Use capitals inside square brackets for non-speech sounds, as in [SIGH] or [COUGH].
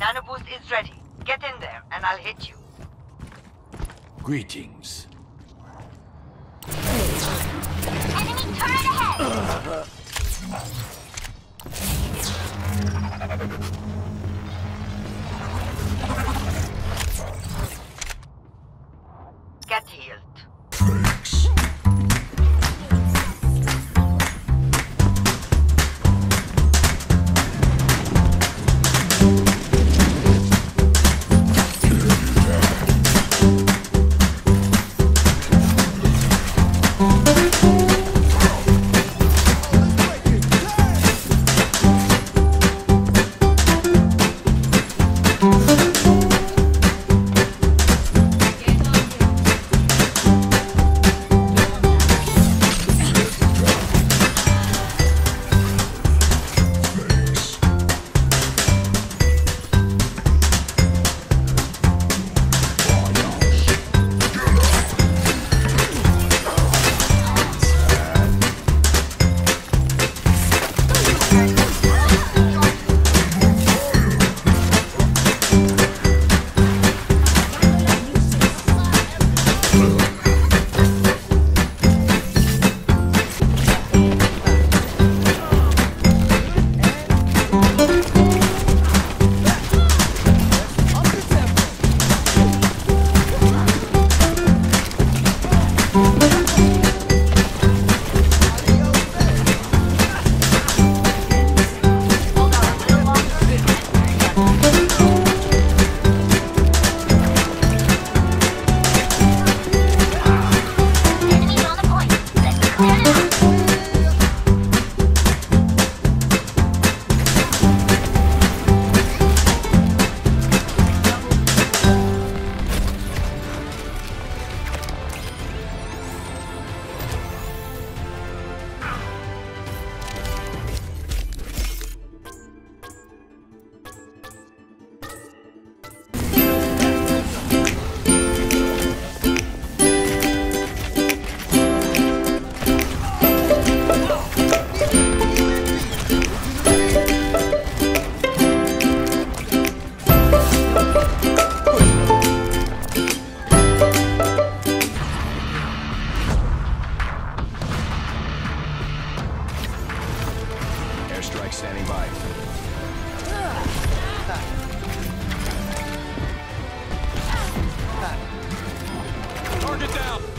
Nanoboost is ready. Get in there, and I'll hit you. Greetings. Enemy turret ahead! [LAUGHS] The tempo. Airstrike standing by. Target down!